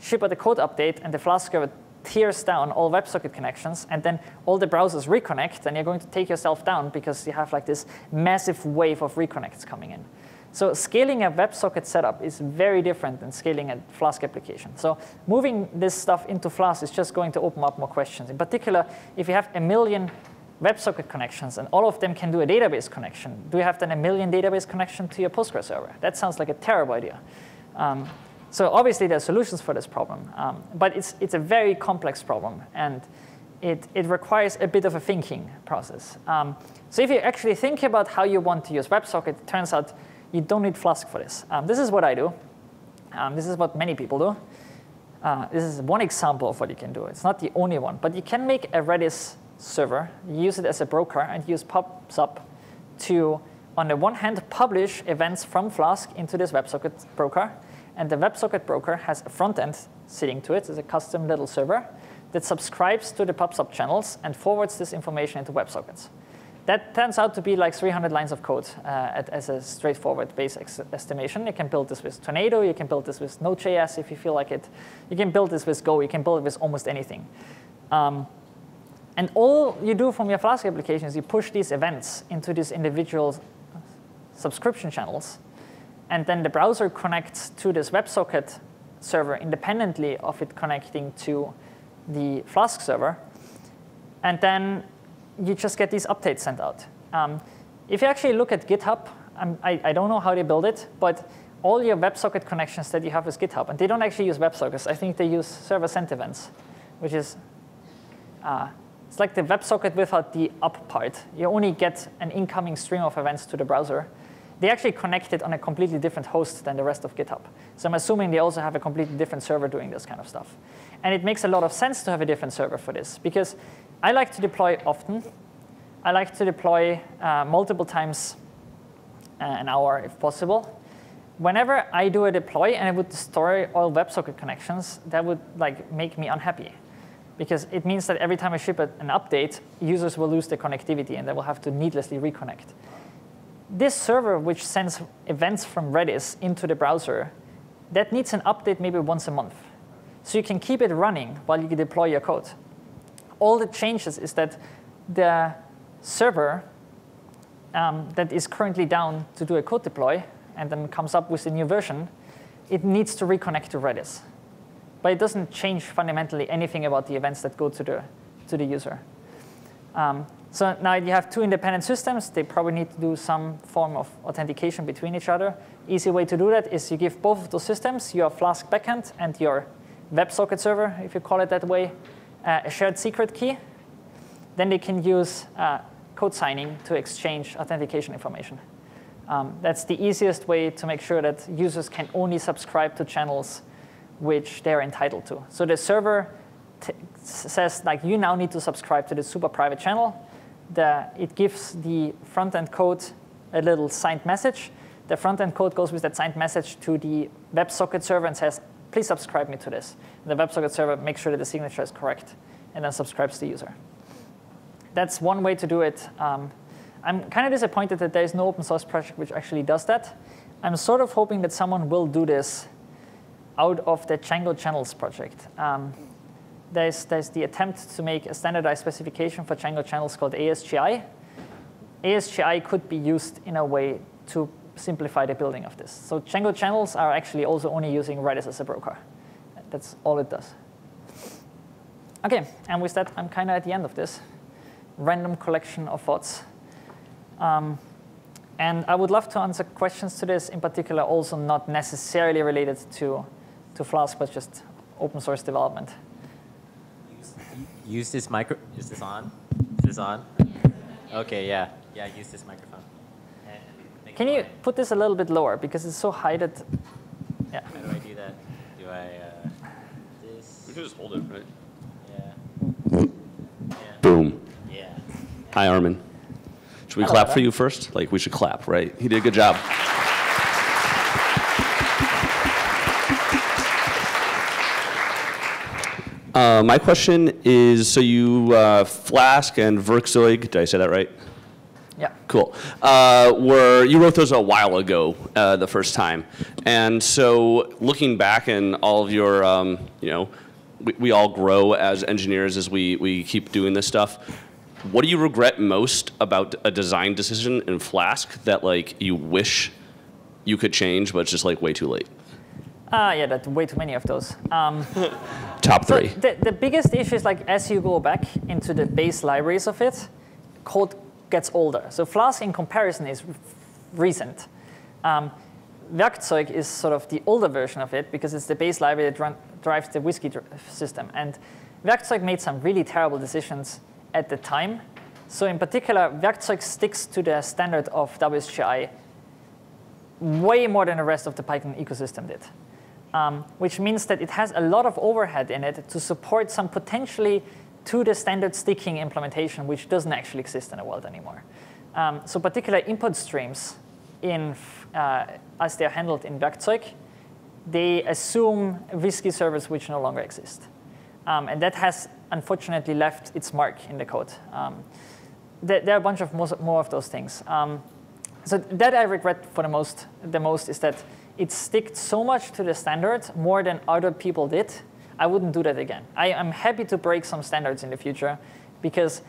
ship out the code update, and the Flask server tears down all WebSocket connections, and then all the browsers reconnect, and you're going to take yourself down because you have like this massive wave of reconnects coming in. So scaling a WebSocket setup is very different than scaling a Flask application. So moving this stuff into Flask is just going to open up more questions. In particular, if you have a million WebSocket connections, and all of them can do a database connection. Do you have then a million database connection to your Postgres server? That sounds like a terrible idea. Um, so obviously there are solutions for this problem, um, but it's, it's a very complex problem, and it, it requires a bit of a thinking process. Um, so if you actually think about how you want to use WebSocket, it turns out you don't need Flask for this. Um, this is what I do. Um, this is what many people do. Uh, this is one example of what you can do. It's not the only one, but you can make a Redis server, use it as a broker, and use PubSub to, on the one hand, publish events from Flask into this WebSocket broker. And the WebSocket broker has a front end sitting to it, it's a custom little server that subscribes to the PubSub channels and forwards this information into WebSockets. That turns out to be like 300 lines of code uh, as a straightforward base estimation. You can build this with Tornado, you can build this with Node.js if you feel like it. You can build this with Go, you can build it with almost anything. Um, And all you do from your Flask application is you push these events into these individual subscription channels. And then the browser connects to this WebSocket server independently of it connecting to the Flask server. And then you just get these updates sent out. Um, if you actually look at GitHub, I, I don't know how they build it, but all your WebSocket connections that you have with GitHub, and they don't actually use WebSockets. I think they use server sent events, which is uh, it's like the WebSocket without the up part. You only get an incoming stream of events to the browser. They actually connect it on a completely different host than the rest of GitHub. So I'm assuming they also have a completely different server doing this kind of stuff. And it makes a lot of sense to have a different server for this because I like to deploy often. I like to deploy uh, multiple times uh, an hour if possible. Whenever I do a deploy and it would destroy all WebSocket connections, that would like make me unhappy because it means that every time I ship an update, users will lose their connectivity and they will have to needlessly reconnect. This server, which sends events from Redis into the browser, that needs an update maybe once a month. So you can keep it running while you deploy your code. All that changes is that the server um, that is currently down to do a code deploy and then comes up with a new version, it needs to reconnect to Redis but it doesn't change fundamentally anything about the events that go to the, to the user. Um, so now you have two independent systems. They probably need to do some form of authentication between each other. Easy way to do that is you give both of those systems, your Flask backend and your WebSocket server, if you call it that way, uh, a shared secret key. Then they can use uh, code signing to exchange authentication information. Um, that's the easiest way to make sure that users can only subscribe to channels which they're entitled to. So the server says, like, you now need to subscribe to the super private channel. The, it gives the front-end code a little signed message. The front-end code goes with that signed message to the WebSocket server and says, please subscribe me to this. And the WebSocket server makes sure that the signature is correct and then subscribes the user. That's one way to do it. Um, I'm kind of disappointed that there is no open source project which actually does that. I'm sort of hoping that someone will do this out of the Django channels project. Um, there's, there's the attempt to make a standardized specification for Django channels called ASGI. ASGI could be used in a way to simplify the building of this. So Django channels are actually also only using Redis as a broker. That's all it does. OK, and with that, I'm kind of at the end of this random collection of thoughts. Um, and I would love to answer questions to this, in particular, also not necessarily related to to Flask, but just open source development. Use, use this micro. Is this on? Is this on? Okay, yeah, yeah. Use this microphone. Can you put this a little bit lower because it's so high that. Yeah. How do I do that? Do I? Uh, this. We can just hold it, right? Yeah. yeah. Boom. Yeah. Hi, Armin. Should we Hello, clap for you first? Like we should clap, right? He did a good job. Uh, my question is, so you uh, Flask and Werkzeug, did I say that right? Yeah. Cool. Uh, were you wrote those a while ago, uh, the first time, and so looking back and all of your, um, you know, we, we all grow as engineers as we we keep doing this stuff. What do you regret most about a design decision in Flask that like you wish you could change, but it's just like way too late? Uh, yeah, that's way too many of those. Um, Top three. So the, the biggest issue is like as you go back into the base libraries of it, code gets older. So Flask in comparison is recent. Um, Werkzeug is sort of the older version of it because it's the base library that run, drives the WSGI dr system. And Werkzeug made some really terrible decisions at the time. So in particular, Werkzeug sticks to the standard of WSGI way more than the rest of the Python ecosystem did um, which means that it has a lot of overhead in it to support some potentially to the standard sticking implementation, which doesn't actually exist in the world anymore. Um, so particular input streams, in, uh, as they're handled in Werkzeug, they assume WSGI servers which no longer exist. Um, and that has unfortunately left its mark in the code. Um, there, there, are a bunch of more, more of those things. Um, so that I regret for the most, the most is that it sticked so much to the standard more than other people did. I wouldn't do that again. I am happy to break some standards in the future because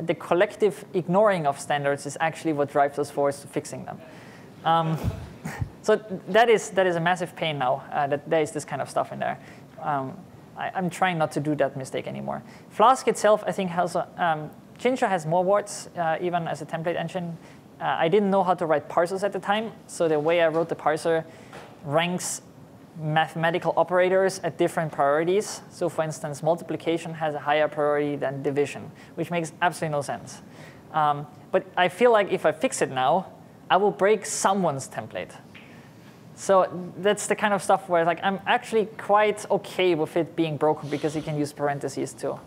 the collective ignoring of standards is actually what drives us forward to fixing them. Um, so that is, that is a massive pain now, uh, that there is this kind of stuff in there. Um, I, am trying not to do that mistake anymore. Flask itself, I think, has a, um, Jinja has more warts, uh, even as a template engine. Uh, I didn't know how to write parsers at the time, so the way I wrote the parser ranks mathematical operators at different priorities. So for instance, multiplication has a higher priority than division, which makes absolutely no sense. Um, but I feel like if I fix it now, I will break someone's template. So that's the kind of stuff where like I'm actually quite okay with it being broken because you can use parentheses to,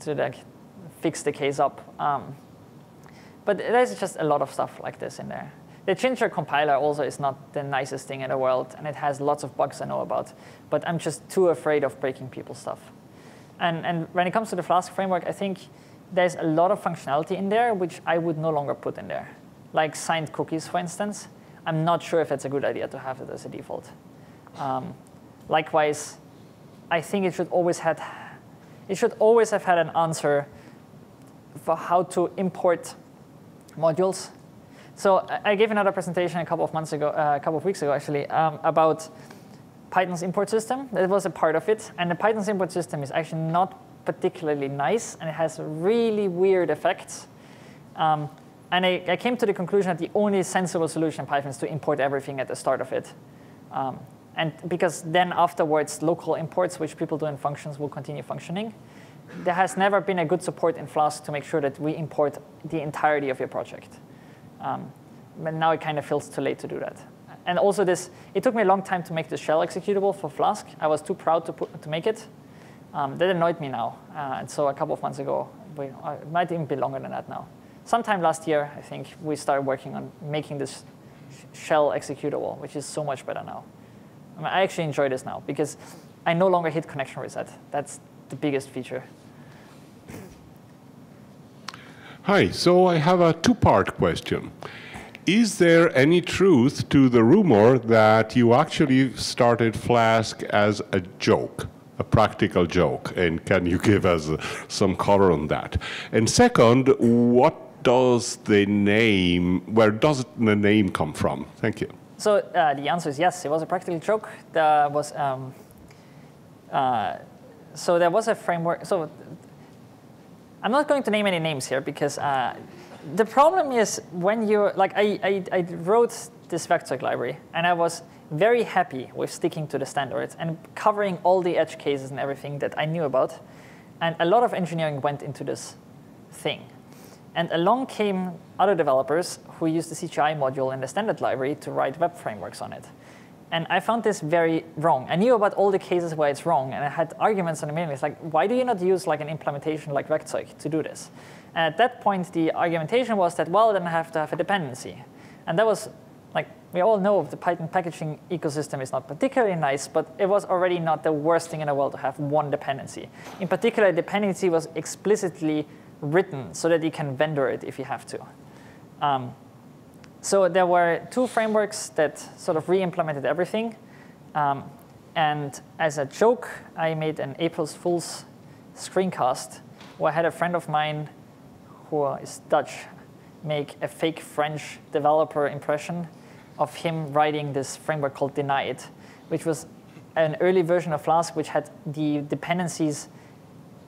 to like fix the case up. Um, but there's just a lot of stuff like this in there. The Jinja compiler also is not the nicest thing in the world, and it has lots of bugs I know about. But I'm just too afraid of breaking people's stuff. And, and when it comes to the Flask framework, I think there's a lot of functionality in there which I would no longer put in there. Like signed cookies, for instance. I'm not sure if it's a good idea to have it as a default. Um, likewise, I think it should always had it should always have had an answer for how to import modules so I gave another presentation a couple of months ago, uh, a couple of weeks ago actually, um, about Python's import system. That was a part of it. And the Python's import system is actually not particularly nice, and it has really weird effects. Um, and I, I, came to the conclusion that the only sensible solution in Python is to import everything at the start of it. Um, and because then afterwards, local imports, which people do in functions, will continue functioning. There has never been a good support in Flask to make sure that we import the entirety of your project. Um, but now it kind of feels too late to do that. And also this, it took me a long time to make the shell executable for Flask. I was too proud to, put, to make it. Um, that annoyed me now. Uh, and so a couple of months ago, we, uh, it might even be longer than that now. Sometime last year, I think, we started working on making this sh shell executable, which is so much better now. I, mean, I actually enjoy this now because I no longer hit connection reset. That's the biggest feature. Hi, so I have a two-part question. Is there any truth to the rumor that you actually started Flask as a joke, a practical joke? And can you give us some color on that? And second, what does the name, where does the name come from? Thank you. So uh, the answer is yes, it was a practical joke. Was, um, uh, so there was a framework, so I'm not going to name any names here because uh, the problem is when you, like I, I, I wrote this Werkzeug library and I was very happy with sticking to the standards and covering all the edge cases and everything that I knew about. And a lot of engineering went into this thing. And along came other developers who used the CGI module in the standard library to write web frameworks on it. And I found this very wrong. I knew about all the cases where it's wrong, and I had arguments on the mailing list, like, why do you not use like an implementation like Werkzeug to do this? And at that point, the argumentation was that, well, then I have to have a dependency. And that was, like, we all know the Python packaging ecosystem is not particularly nice, but it was already not the worst thing in the world to have one dependency. In particular, dependency was explicitly written so that you can vendor it if you have to. Um, so there were two frameworks that sort of re-implemented everything. Um, and as a joke, I made an April Fool's screencast where I had a friend of mine who is Dutch make a fake French developer impression of him writing this framework called Denied, which was an early version of Flask which had the dependencies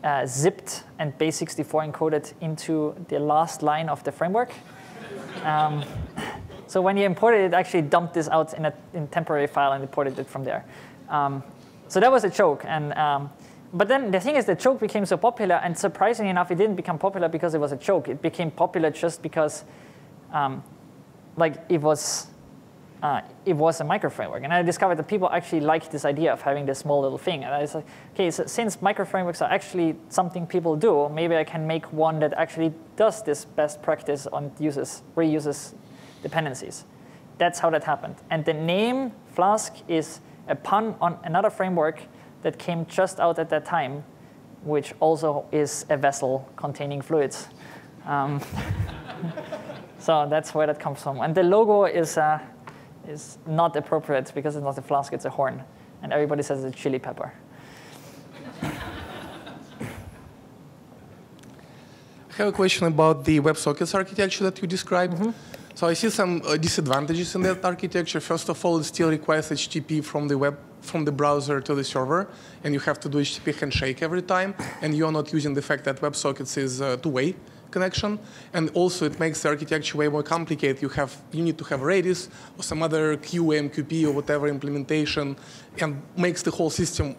uh, zipped and base64 encoded into the last line of the framework. Um, so when you imported it, it actually dumped this out in a in temporary file and imported it from there. Um, so that was a joke. And, um, but then the thing is, the joke became so popular, and surprisingly enough, it didn't become popular because it was a joke. It became popular just because um, like it was uh, it was a micro framework. And I discovered that people actually like this idea of having this small little thing. And I was like, okay, so since micro frameworks are actually something people do, maybe I can make one that actually does this best practice on uses, reuses dependencies. That's how that happened. And the name Flask is a pun on another framework that came just out at that time, which also is a vessel containing fluids. Um, so that's where that comes from. And the logo is, uh, is not appropriate because it's not a flask, it's a horn. And everybody says it's a chili pepper. I have a question about the WebSockets architecture that you described. Mm-hmm. So I see some uh, disadvantages in that architecture. First of all, it still requires HTTP from the web from the browser to the server, and you have to do HTTP handshake every time, and you're not using the fact that WebSockets is a two-way connection, and also it makes the architecture way more complicated. You have you need to have Redis or some other AMQP or whatever implementation, and makes the whole system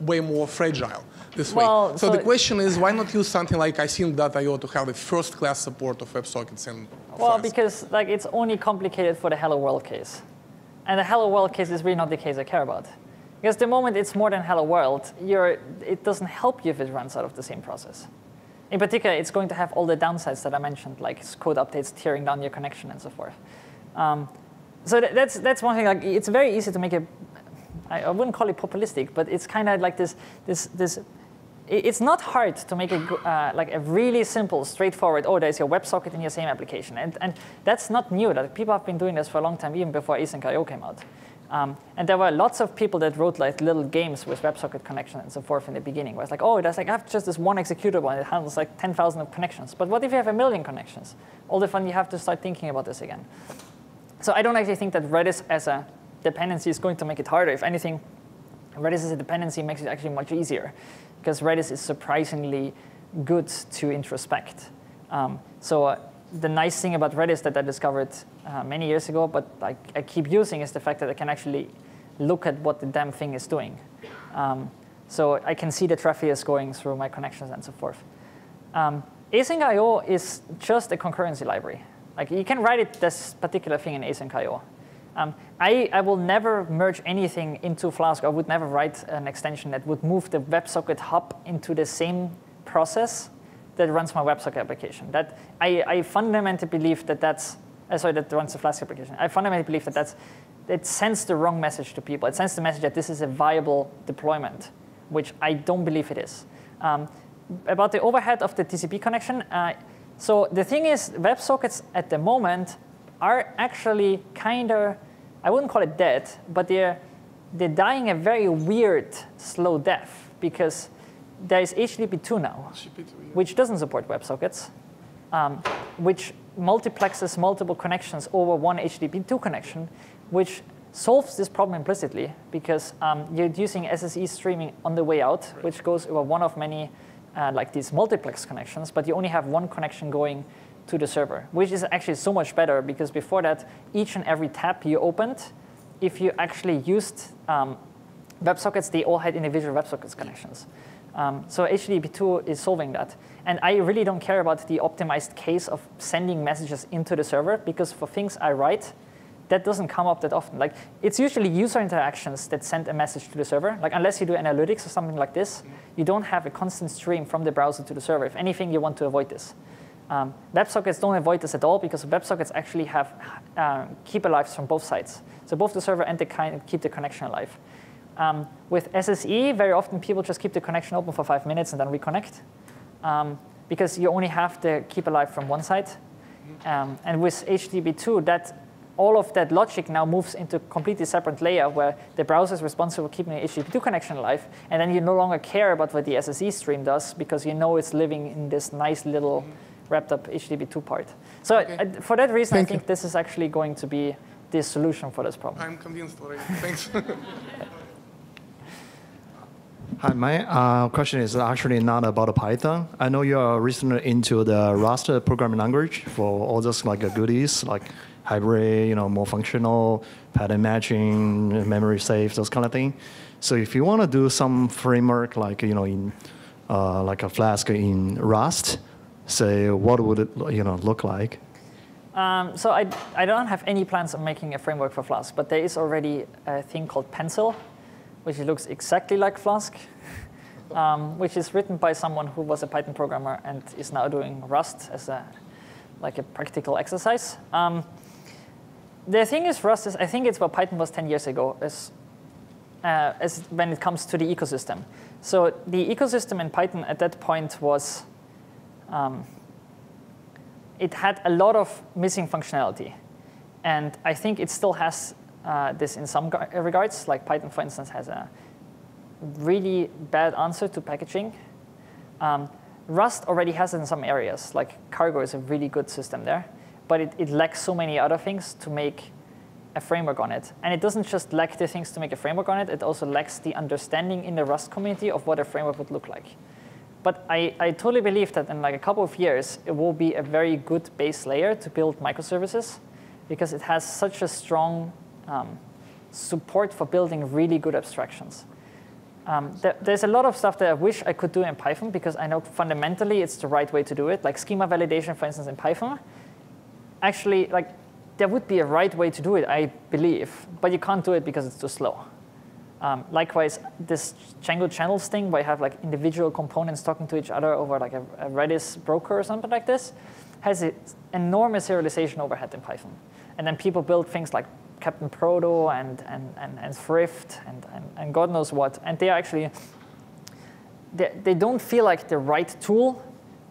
way more fragile this Well, way. So, so the question is, why not use something like asyncio to have the first-class support of WebSockets and Well, because like it's only complicated for the hello world case. And the hello world case is really not the case I care about. Because the moment it's more than hello world, you're, it doesn't help you if it runs out of the same process. In particular, it's going to have all the downsides that I mentioned, like code updates tearing down your connection and so forth. Um, so that, that's, that's one thing, like it's very easy to make a, I, wouldn't call it populistic, but it's kind of like this, this, this it- it's not hard to make a, uh, like a really simple, straightforward, oh, there's your WebSocket in your same application. And, and that's not new. That people have been doing this for a long time, even before asyncio came out. Um, and there were lots of people that wrote like little games with WebSocket connection and so forth in the beginning. Where it's like, oh, there's like I have just this one executable and it handles like 10,000 of connections. But what if you have a million connections? All the fun, you have to start thinking about this again. So I don't actually think that Redis as a dependency is going to make it harder. If anything, Redis as a dependency makes it actually much easier because Redis is surprisingly good to introspect. Um, so uh, the nice thing about Redis that I discovered uh, many years ago, but I, I keep using, is the fact that I can actually look at what the damn thing is doing. Um, so I can see the traffic is going through my connections and so forth. Um, asyncio is just a concurrency library. Like you can write it this particular thing in asyncio. Um, I, I will never merge anything into Flask. I would never write an extension that would move the WebSocket hub into the same process that runs my WebSocket application. That I, I fundamentally believe that that's uh, sorry that runs the Flask application. I fundamentally believe that that's it sends the wrong message to people. It sends the message that this is a viable deployment, which I don't believe it is. Um, about the overhead of the TCP connection, uh, so the thing is, WebSockets at the moment are actually kind of, I wouldn't call it dead, but they're, they're dying a very weird, slow death because there is HTTP2 now, which doesn't support WebSockets, um, which multiplexes multiple connections over one HTTP2 connection, which solves this problem implicitly because um, you're using SSE streaming on the way out, which goes over one of many uh, like these multiplex connections, but you only have one connection going to the server, which is actually so much better because before that, each and every tab you opened, if you actually used um, WebSockets, they all had individual WebSockets connections. Um, so HTTP2 is solving that. And I really don't care about the optimized case of sending messages into the server because for things I write, that doesn't come up that often. Like it's usually user interactions that send a message to the server. Like unless you do analytics or something like this, you don't have a constant stream from the browser to the server. If anything, you want to avoid this. Um, WebSockets don't avoid this at all because WebSockets actually have uh, keep alives from both sides. So both the server and the client keep the connection alive. Um, with SSE, very often people just keep the connection open for five minutes and then reconnect um, because you only have the keep alive from one side. Um, and with HTTP2, that all of that logic now moves into a completely separate layer where the browser is responsible for keeping the HTTP2 connection alive, and then you no longer care about what the SSE stream does because you know it's living in this nice little wrapped up HTTP2 part. So Okay. uh, for that reason, Thank I think this is actually going to be the solution for this problem. I'm convinced already. Thanks. Hi, my uh, question is actually not about Python. I know you are recently into the Rust programming language for all those like goodies like hybrid, you know, more functional, pattern matching, memory safe, those kind of thing. So if you want to do some framework like you know in uh, like a Flask in Rust, say what would it you know look like? Um, so I, I don't have any plans on making a framework for Flask, but there is already a thing called Pencil, which looks exactly like Flask, um, which is written by someone who was a Python programmer and is now doing Rust as a like a practical exercise. Um, the thing is, Rust is I think it's what Python was 10 years ago, as, uh, as when it comes to the ecosystem. So the ecosystem in Python at that point was um, it had a lot of missing functionality. And I think it still has uh, this in some regards. Like Python, for instance, has a really bad answer to packaging. Um, Rust already has it in some areas, like Cargo is a really good system there, but it, it lacks so many other things to make a framework on it. And it doesn't just lack the things to make a framework on it, it also lacks the understanding in the Rust community of what a framework would look like. But I, I totally believe that in like a couple of years, it will be a very good base layer to build microservices because it has such a strong um, support for building really good abstractions. Um, there, there's a lot of stuff that I wish I could do in Python because I know fundamentally it's the right way to do it. Like schema validation, for instance, in Python. Actually, like there would be a right way to do it, I believe, but you can't do it because it's too slow. Um, likewise, this Django channels thing where you have like individual components talking to each other over like a, a Redis broker or something like this has enormous serialization overhead in Python. And then people build things like Cap'n Proto and, and, and, and Thrift and, and, and God knows what. And they are actually, they, they don't feel like the right tool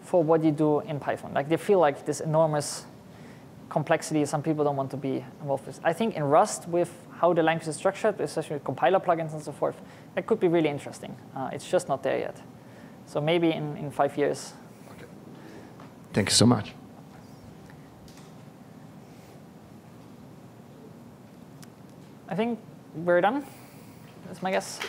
for what you do in Python. Like they feel like this enormous complexity some people don't want to be involved with. I think in Rust with how the language is structured, especially with compiler plugins and so forth, that could be really interesting. Uh, it's just not there yet. So maybe in, in five years. Okay. Thank you so much. I think we're done. That's my guess.